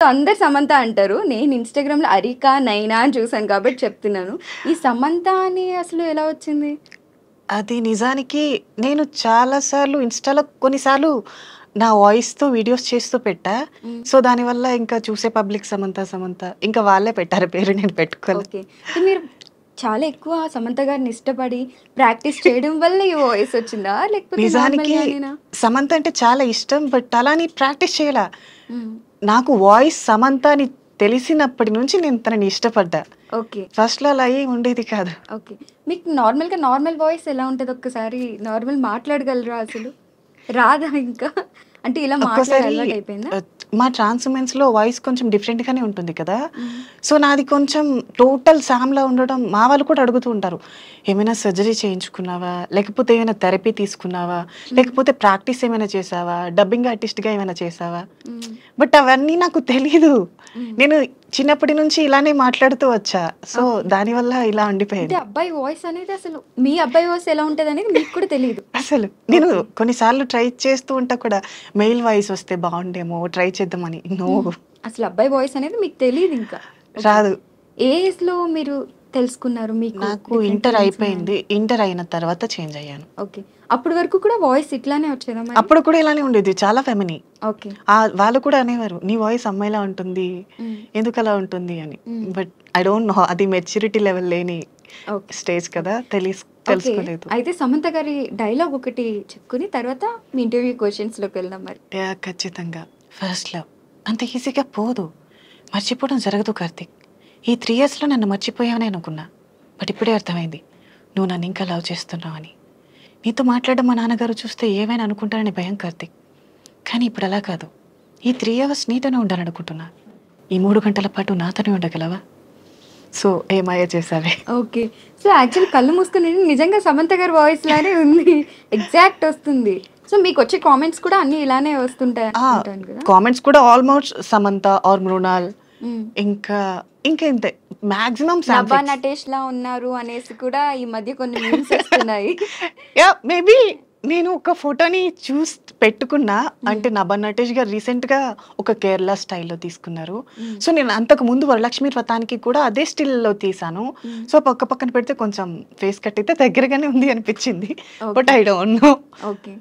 అందరు సమంత అంటారు. నేను ఇన్స్టాగ్రామ్లో అరికా నైనా అని చూసాను కాబట్టి చెప్తున్నాను. ఈ సమంత అని అసలు ఎలా వచ్చింది? అది నిజానికి నేను చాలాసార్లు ఇన్స్టాలో కొన్నిసార్లు నా వాయిస్తో వీడియోస్ చేస్తూ పెట్టా. సో దానివల్ల ఇంకా చూసే పబ్లిక్ సమంత సమంత. ఇంకా వాళ్ళే పెట్టారు పేరు నేను పెట్టుకోలేదు సో మీరు చాలా ఎక్కువ సమంత గారిని ఇష్టపడి ప్రాక్టీస్ చేయడం వల్ల ఈ వాయిస్ వచ్చిందా? లేకపోతే నిజానికి? సమంత అంటే చాలా ఇష్టం బట్ అలాని ప్రాక్టీస్ చేయాల. నాకు వాయిస్ సమంత అని తెలిసినప్పటి నుంచి నేను తనని ఇష్టపడ్డా. ఓకే. ఫస్ట్లో అలా ఏం ఉండేది కాదు. ఓకే. మీకు నార్మల్గా నార్మల్ వాయిస్ ఎలా ఉంటుంది ఒక్కసారి? నార్మల్ మాట్లాడగలరా అసలు? రాదా ఇంకా? అంటే ఇలా మాట్లాడే ఒక్కోసారి అలవాటు అయిపోయిందా? ఆ, మా ట్రాన్స్మెంట్స్లో వాయిస్ కొంచెం డిఫరెంట్ గానే ఉంటుంది కదా. సో నాది కొంచెం టోటల్ లా ఉండడం మా వాళ్ళు కూడా అడుగుతూ ఉంటారు. ఏమైనా సర్జరీ చేయించుకున్నావా? లేకపోతే ఏమైనా థెరపీ తీసుకున్నావా? లేకపోతే ప్రాక్టీస్ ఏమైనా చేసావా డబ్బింగ్ ఆర్టిస్ట్గా ఏమైనా చేసావా. బట్ అవన్నీ నాకు తెలియదు మ్మ్. నేను చిన్నప్పటి నుంచి ఇలానే మాట్లాడుతూ వచ్చా. సో దానివల్ల ఇలా ఉండిపోయింది. అబ్బాయి వాయిస్ అనేది అసలు మీ అబ్బాయి వాయిస్ ఎలా ఉంటుంది అనేది మీకు కూడా తెలియదు అసలు నేను కొన్నిసార్లు ట్రై చేస్తూ ఉంటా కూడా. మెయిల్ వాయిస్ వస్తే బాగుండేమో ట్రై చేద్దామని. నో. అసలు అబ్బాయి వాయిస్ అనేది మీకు తెలియదు ఇంకా. రాదు. ఏ ఏజ్లో మీరు తెలుసుకున్నారు మీకు నాకు ఇంటర్ అయిపోయింది. ఇంటర్ అయిన తర్వాత చేంజ్ అయ్యాను? ఓకే అప్పటి వరకు కూడా వాయిస్ ఇట్లానే వచ్చేదా అప్పుడు కూడా ఇలానే ఉండేది చాలా ఫెమిని ఓకే వాళ్ళు కూడా అనేవారు నీ వాయిస్ అమ్మాయిలా ఉంటుంది మ్మ్. ఎందుకు అలా ఉంటుంది? అని. బట్ ఐ డోంట్ నో అది మెచ్యూరిటీ లెవెల్ లేని స్టేజ్ కదా తెలిసి తెలుసుకోలేదు. అయితే సమంత గారి డైలాగ్ ఒకటి చెప్పుకుని తర్వాత మీ ఇంటర్వ్యూ క్వశ్చన్స్లోకి వెళ్దాం మరి. ఖచ్చితంగా. ఫస్ట్ లవ్ అంత ఈజీగా పోదు. మర్చిపోవడం జరగదు కార్తిక్. ఈ త్రీ ఇయర్స్లో నన్ను మర్చిపోయావని అనుకున్నా. బట్ ఇప్పుడే అర్థమైంది. నువ్వు నన్ను ఇంకా లవ్ చేస్తున్నావని. నీతో మాట్లాడడం మా నాన్నగారు చూస్తే ఏమైనా అనుకుంటారని భయం కార్తిక్. కానీ ఇప్పుడు అలా కాదు. ఈ త్రీ అవర్స్ నీతోనే ఉండాలనుకుంటున్నా. ఈ మూడు గంటల పాటు నాతోనే ఉండగలవా? So Ye Maaya Chesave okay. So actual కళ్ళు మూసుకుని నిజంగా సమంత గారి వాయిస్ లానే ఉంది. ఎగ్జాక్ట్ వస్తుంది. సో మీకు వచ్చే కామెంట్స్ కూడా అన్ని ఇలానే వస్తుంటాయి కామెంట్స్ కూడా ఆల్మోస్ట్ సమంత ఆర్ మృణాల్. ఇంకా ఇంకా ఇంతే. మాక్సిమం నభా నటేష్ లా ఉన్నారు అనేసి కూడా ఈ మధ్య కొన్ని మీమ్స్ వస్తున్నాయి. యా మేబీ నేను ఒక ఫోటోని చూస్ పెట్టుకున్నా. అంటే నభా నటేష్ గారు రీసెంట్గా ఒక కేరళ స్టైల్లో తీసుకున్నారు. సో నేను అంతకు ముందు వరలక్ష్మి వ్రతానికి కూడా అదే స్టిల్లో తీసాను. సో పక్క పక్కన పెడితే కొంచెం ఫేస్ కట్ అయితే దగ్గరగానే ఉంది అనిపించింది. But I don't know. Okay